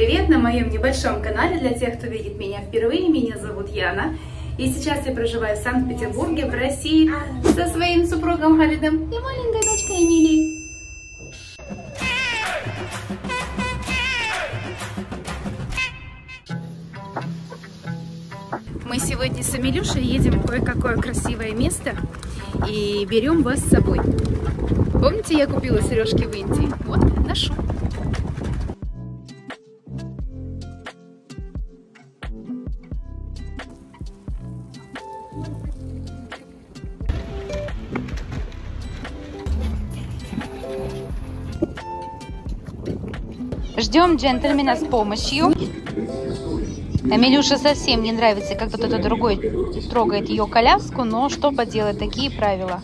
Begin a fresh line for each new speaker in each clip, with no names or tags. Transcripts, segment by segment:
привет на моем небольшом канале для тех, кто видит меня впервые. Меня зовут Яна. И сейчас я проживаю в Санкт-Петербурге, в России, со своим супругом Халидом и маленькой дочкой Эмилией. Мы сегодня с Эмилюшей едем в кое-какое красивое место и берем вас с собой. Помните, я купила сережки в Индии? Вот, ношу. Ждем джентльмена с помощью. Амелюше совсем не нравится, когда кто-то другой трогает ее коляску, но что поделать, такие правила.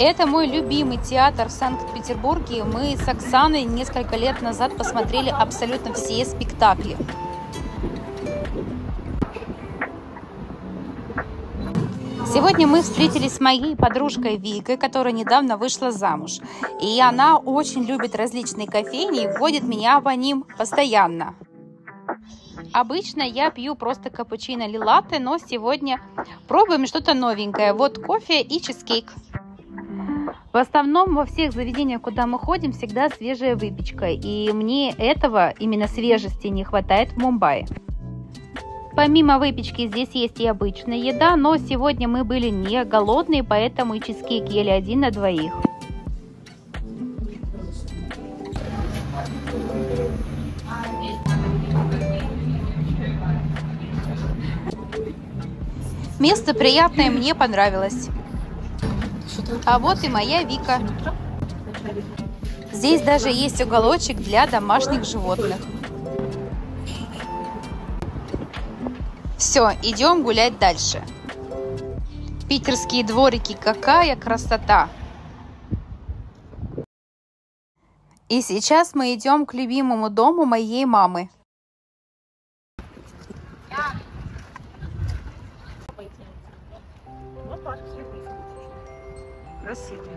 Это мой любимый театр в Санкт-Петербурге. Мы с Оксаной несколько лет назад посмотрели абсолютно все спектакли. Сегодня мы встретились с моей подружкой Викой, которая недавно вышла замуж. И она очень любит различные кофейни и вводит меня по ним постоянно. Обычно я пью просто капучино или латте, но сегодня пробуем что-то новенькое. Вот кофе и чизкейк. В основном во всех заведениях, куда мы ходим, всегда свежая выпечка. И мне этого, именно свежести, не хватает в Мумбаи. Помимо выпечки здесь есть и обычная еда, но сегодня мы были не голодные, поэтому и чизкейк ели один на двоих. Место приятное, мне понравилось. А вот и моя Вика. Здесь даже есть уголочек для домашних животных. Все, идем гулять дальше. Питерские дворики, какая красота! И сейчас мы идем к любимому дому моей мамы. Красивый.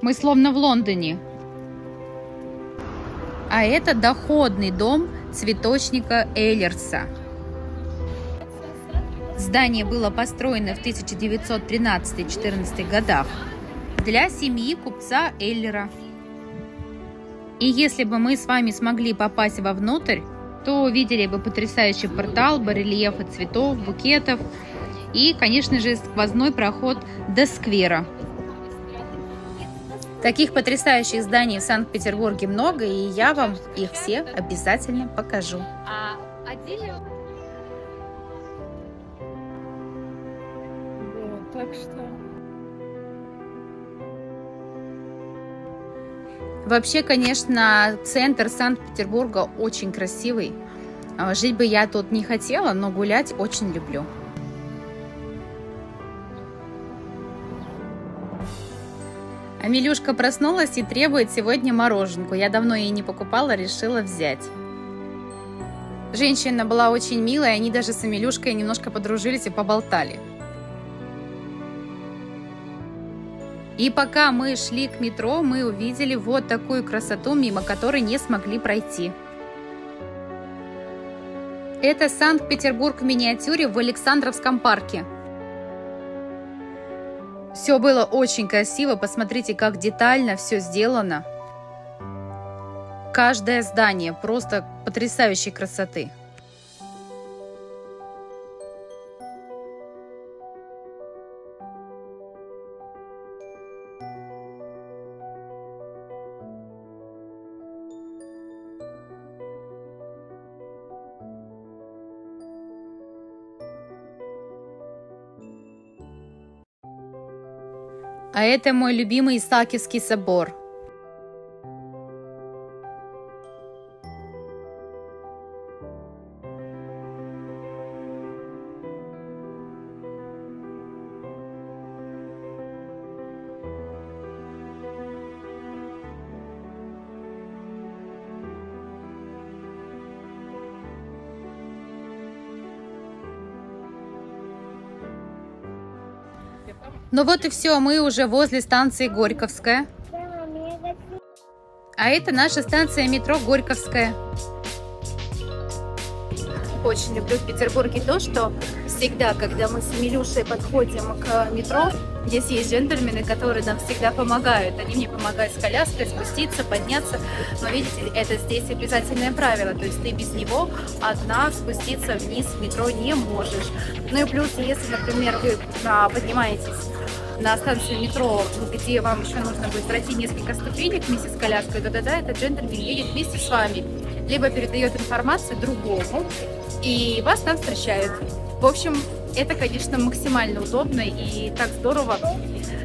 Мы словно в Лондоне. А это доходный дом цветочника Эйлерса. Здание было построено в 1913-14 годах для семьи купца Эйлера. И если бы мы с вами смогли попасть вовнутрь, то увидели бы потрясающий портал, барельефы цветов, букетов и, конечно же, сквозной проход до сквера – Таких потрясающих зданий в Санкт-Петербурге много, и я вам их все обязательно покажу. А отдельно... Вот, так что... Вообще, конечно, центр Санкт-Петербурга очень красивый. А, жить бы я тут не хотела, но гулять очень люблю. Амелюшка проснулась и требует сегодня мороженку. Я давно ей не покупала, решила взять. Женщина была очень милая, они даже с Амелюшкой немножко подружились и поболтали. И пока мы шли к метро, мы увидели вот такую красоту, мимо которой не смогли пройти. Это Санкт-Петербург в миниатюре в Александровском парке. Все было очень красиво, посмотрите, как детально все сделано. Каждое здание просто потрясающей красоты. А это мой любимый Исаакиевский собор. Ну вот и все, мы уже возле станции Горьковская. А это наша станция метро Горьковская. Очень люблю в Петербурге то, что всегда, когда мы с Милюшей подходим к метро, здесь есть джентльмены, которые нам всегда помогают. Они мне помогают с коляской спуститься, подняться. Но видите, это здесь обязательное правило. То есть ты без него одна спуститься вниз в метро не можешь. Ну и плюс, если, например, вы а, поднимаетесь на станцию метро, где вам еще нужно будет пройти несколько ступенек вместе с коляской, то тогда этот джентльмен едет вместе с вами. Либо передает информацию другому, и вас там встречают. В общем, это, конечно, максимально удобно и так здорово,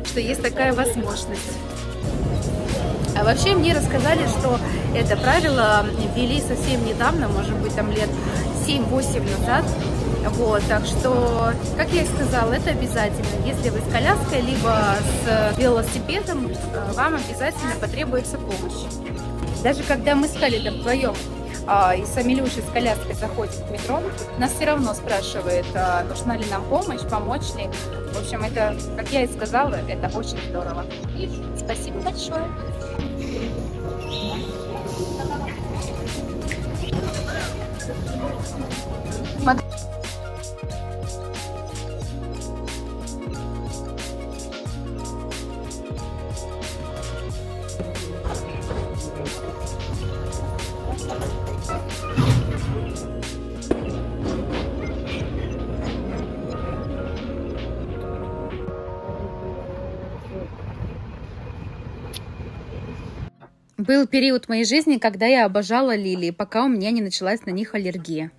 что есть такая возможность. А вообще мне рассказали, что это правило ввели совсем недавно, может быть, там лет 7-8 назад. Вот, так что, как я и сказала, это обязательно. Если вы с коляской, либо с велосипедом, э, вам обязательно потребуется помощь. Даже когда мы с Халидом вдвоем а, и с Амилюшей с коляской заходит в метро, нас все равно спрашивает, а, нужна ли нам помощь, помочь ли. В общем, это, как я и сказала, это очень здорово. И спасибо большое. Mad Был период в моей жизни, когда я обожала лилии, пока у меня не началась на них аллергия.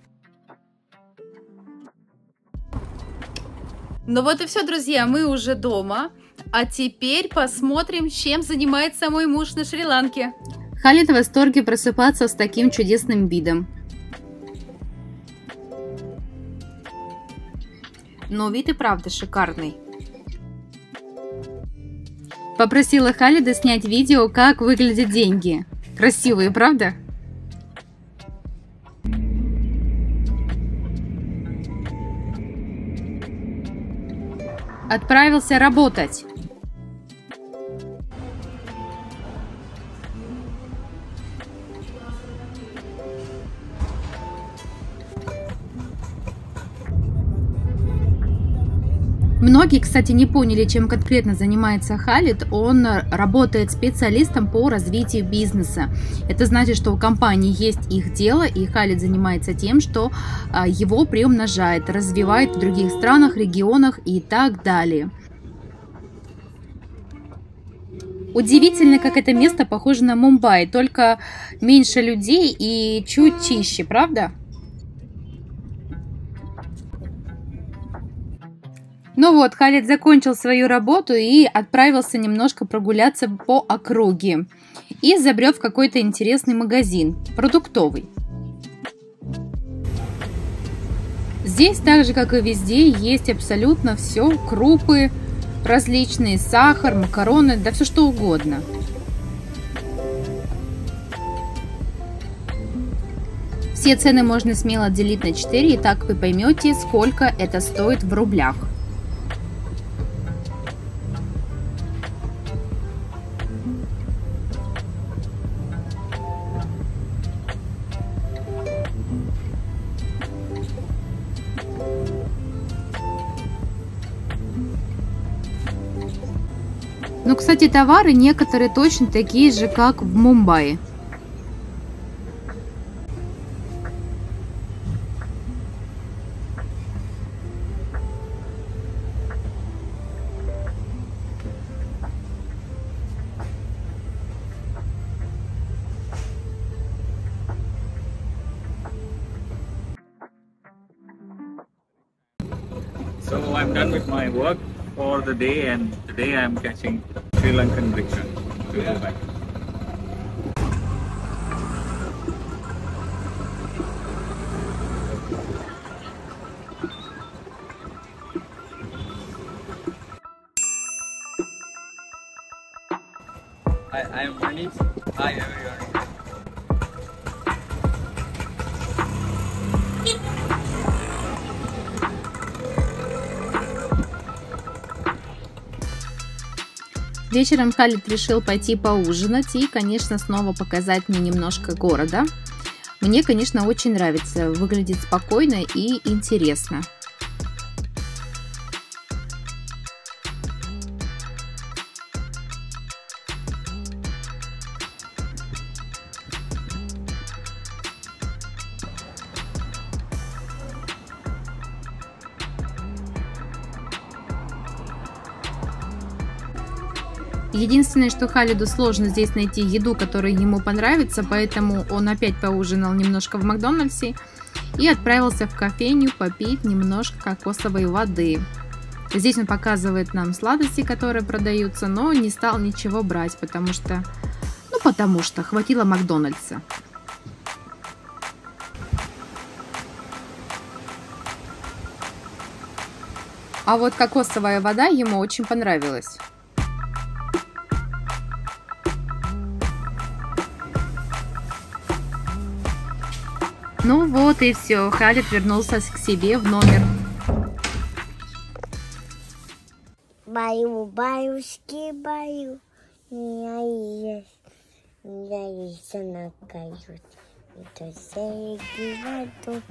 Ну вот и все, друзья, мы уже дома. А теперь посмотрим, чем занимается мой муж на Шри-Ланке. Халит в восторге просыпаться с таким чудесным видом. Но вид и правда шикарный. Попросила Халида снять видео, как выглядят деньги. Красивые, правда? Отправился работать. Многие, кстати, не поняли, чем конкретно занимается Халид. Он работает специалистом по развитию бизнеса. Это значит, что у компании есть их дело, и Халид занимается тем, что а, его приумножает, развивает в других странах, регионах и так далее. Удивительно, как это место похоже на Мумбаи, только меньше людей и чуть чище, правда? Ну вот, Халид закончил свою работу и отправился немножко прогуляться по округе. И забрел в какой-то интересный магазин, продуктовый. Здесь, так же как и везде, есть абсолютно все, крупы различные, сахар, макароны, да все что угодно. Все цены можно смело делить на 4, и так вы поймете, сколько это стоит в рублях. Но, кстати, товары некоторые точно такие же, как в Мумбаи.
So I'm done with my work for the day and today I'm catching Sri Lankan rickshaw to go back. Hi, I am Manish. Hi everyone.
Вечером Халид решил пойти поужинать и, конечно, снова показать мне немножко города. Мне, конечно, очень нравится, выглядит спокойно и интересно. Единственное, что Халиду сложно здесь найти еду, которая ему понравится, поэтому он опять поужинал немножко в Макдональдсе и отправился в кофейню попить немножко кокосовой воды. Здесь он показывает нам сладости, которые продаются, но не стал ничего брать, потому что... Ну, потому что хватило Макдональдса. А вот кокосовая вода ему очень понравилась. Ну вот и все, Халид вернулся к себе в номер.
Баю, баюшки, баю, я есть, я есть на кают. Это сереги воду,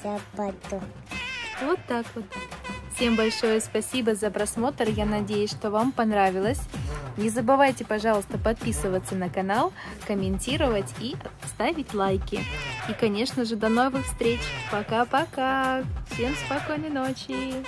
сапату.
Вот так вот. Всем большое спасибо за просмотр. Я надеюсь, что вам понравилось. Не забывайте, пожалуйста, подписываться на канал, комментировать и ставить лайки. И, конечно же, до новых встреч. Пока-пока. Всем спокойной ночи.